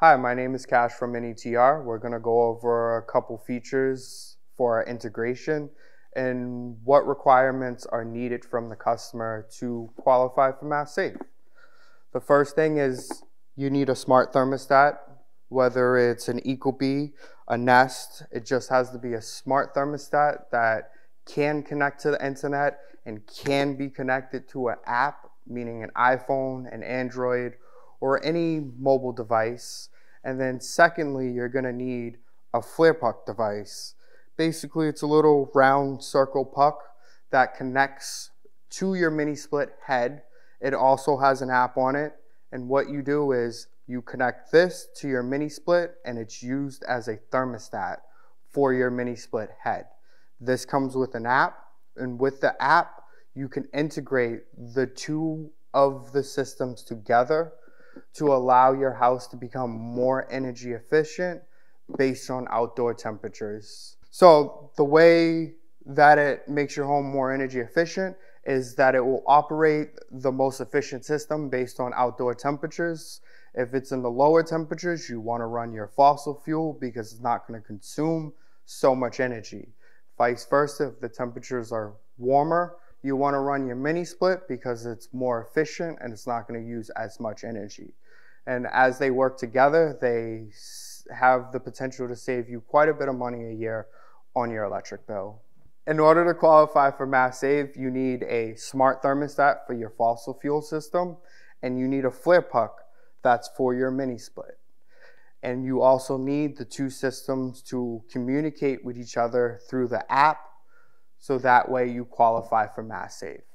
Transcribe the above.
Hi, my name is Kash from NETR. We're going to go over a couple features for our integration and what requirements are needed from the customer to qualify for Mass Save. The first thing is you need a smart thermostat, whether it's an Ecobee, a Nest, it just has to be a smart thermostat that can connect to the internet and can be connected to an app, meaning an iPhone, an Android, or any mobile device. And then secondly, you're gonna need a Flair puck device. Basically, it's a little round circle puck that connects to your mini split head. It also has an app on it. And what you do is you connect this to your mini split and it's used as a thermostat for your mini split head. This comes with an app and with the app, you can integrate the two of the systems together to allow your house to become more energy efficient based on outdoor temperatures. So the way that it makes your home more energy efficient is that it will operate the most efficient system based on outdoor temperatures. If it's in the lower temperatures, you want to run your fossil fuel because it's not going to consume so much energy. Vice versa, if the temperatures are warmer, you want to run your mini split because it's more efficient and it's not going to use as much energy. And as they work together, they have the potential to save you quite a bit of money a year on your electric bill. In order to qualify for Mass Save, you need a smart thermostat for your fossil fuel system, and you need a Flair puck that's for your mini split. And you also need the two systems to communicate with each other through the app so that way you qualify for Mass Save.